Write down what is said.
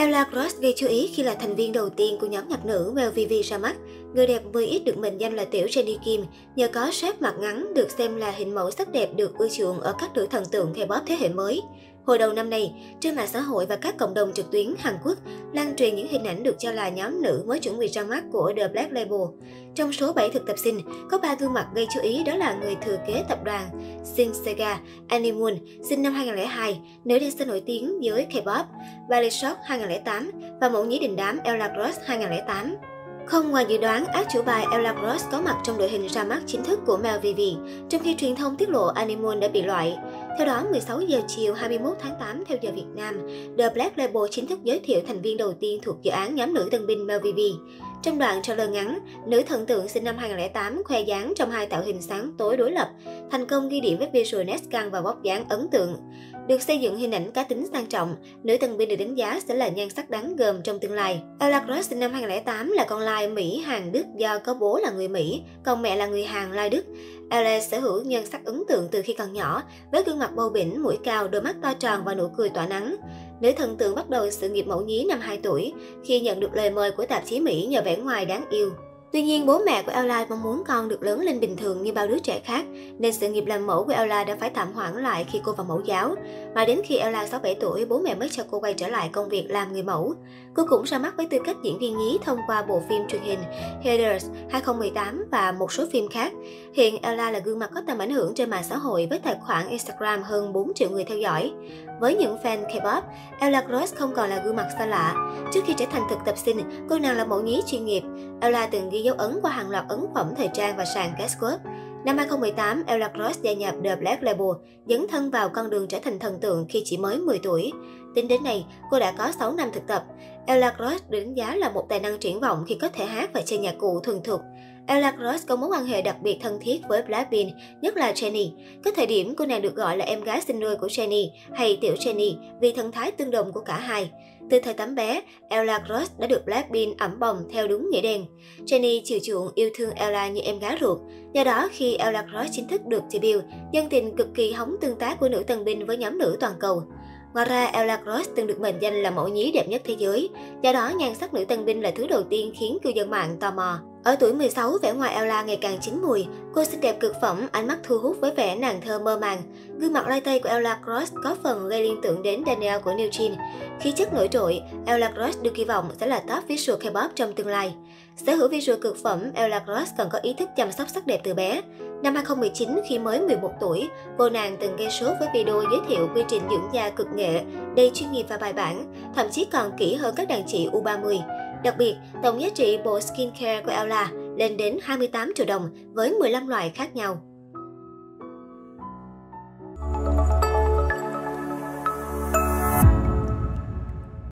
Ella Cross gây chú ý khi là thành viên đầu tiên của nhóm nhạc nữ Melvv ra mắt. Người đẹp vừa ít được mệnh danh là tiểu Jenny Kim, nhờ có shape mặt ngắn được xem là hình mẫu sắc đẹp được ưa chuộng ở các nữ thần tượng K-pop thế hệ mới. Hồi đầu năm nay, trên mạng xã hội và các cộng đồng trực tuyến Hàn Quốc lan truyền những hình ảnh được cho là nhóm nữ mới chuẩn bị ra mắt của The Black Label. Trong số 7 thực tập sinh, có 3 gương mặt gây chú ý đó là người thừa kế tập đoàn Shin Sega, Annie Moon, sinh năm 2002, nữ dancer nổi tiếng với K-pop, Ballet Shock 2008 và mẫu nhí đình đám Ella Cross 2008. Không ngoài dự đoán, ác chủ bài Ella Cross có mặt trong đội hình ra mắt chính thức của Mel Vivi, trong khi truyền thông tiết lộ Animon đã bị loại. Theo đó, 16 giờ chiều 21 tháng 8 theo giờ Việt Nam, The Black Label chính thức giới thiệu thành viên đầu tiên thuộc dự án nhóm nữ tân binh Melvivi. Trong đoạn trailer ngắn, nữ thần tượng sinh năm 2008 khoe dáng trong hai tạo hình sáng tối đối lập, thành công ghi điểm với visual nét căng và vóc dáng ấn tượng. Được xây dựng hình ảnh cá tính sang trọng, nữ thần binh được đánh giá sẽ là nhan sắc đáng gờm trong tương lai. Ella Cross sinh năm 2008 là con lai Mỹ Hàn Đức do có bố là người Mỹ, còn mẹ là người Hàn Lai Đức. Ella sở hữu nhan sắc ấn tượng từ khi còn nhỏ, với gương mặt bầu bỉnh, mũi cao, đôi mắt to tròn và nụ cười tỏa nắng. Nữ thần tượng bắt đầu sự nghiệp mẫu nhí năm 2 tuổi, khi nhận được lời mời của tạp chí Mỹ nhờ vẻ ngoài đáng yêu. Tuy nhiên, bố mẹ của Ella mong muốn con được lớn lên bình thường như bao đứa trẻ khác, nên sự nghiệp làm mẫu của Ella đã phải tạm hoãn lại khi cô vào mẫu giáo. Mà đến khi Ella 6-7 tuổi, bố mẹ mới cho cô quay trở lại công việc làm người mẫu. Cô cũng ra mắt với tư cách diễn viên nhí thông qua bộ phim truyền hình Headers 2018 và một số phim khác. Hiện Ella là gương mặt có tầm ảnh hưởng trên mạng xã hội với tài khoản Instagram hơn 4 triệu người theo dõi. Với những fan K-pop, Ella Cross không còn là gương mặt xa lạ. Trước khi trở thành thực tập sinh, cô nàng là mẫu nhí chuyên nghiệp. Ella từng ghi dấu ấn qua hàng loạt ấn phẩm thời trang và sàn Catwalk. Năm 2018, Ella Cross gia nhập The Black Label, dấn thân vào con đường trở thành thần tượng khi chỉ mới 10 tuổi. Tính đến nay, cô đã có 6 năm thực tập. Ella Cross được đánh giá là một tài năng triển vọng khi có thể hát và chơi nhạc cụ thuần thục. Ella Cross có mối quan hệ đặc biệt thân thiết với Blackpink, nhất là Jennie. Có thời điểm cô nàng được gọi là em gái sinh đôi của Jennie hay tiểu Jennie vì thân thái tương đồng của cả hai. Từ thời tắm bé, Ella Cross đã được Blackpink ẩm bồng theo đúng nghĩa đen. Jennie chiều chuộng yêu thương Ella như em gái ruột. Do đó, khi Ella Cross chính thức được debut, dân tình cực kỳ hóng tương tác của nữ tân binh với nhóm nữ toàn cầu. Ngoài ra, Ella Cross từng được mệnh danh là mẫu nhí đẹp nhất thế giới. Do đó, nhan sắc nữ tân binh là thứ đầu tiên khiến cư dân mạng tò mò. Ở tuổi 16, vẻ ngoài Ella ngày càng chín mùi. Cô xinh đẹp cực phẩm, ánh mắt thu hút với vẻ nàng thơ mơ màng. Gương mặt lai tây của Ella Cross có phần gây liên tưởng đến Daniel của New Jean. Khí chất nổi trội, Ella Cross được kỳ vọng sẽ là top visual K-pop trong tương lai. Sở hữu visual cực phẩm, Ella Cross còn có ý thức chăm sóc sắc đẹp từ bé. Năm 2019, khi mới 11 tuổi, cô nàng từng gây sốt với video giới thiệu quy trình dưỡng da cực nghệ, đầy chuyên nghiệp và bài bản, thậm chí còn kỹ hơn các đàn chị U30. Đặc biệt, tổng giá trị bộ skincare của Ella lên đến 28 triệu đồng với 15 loại khác nhau.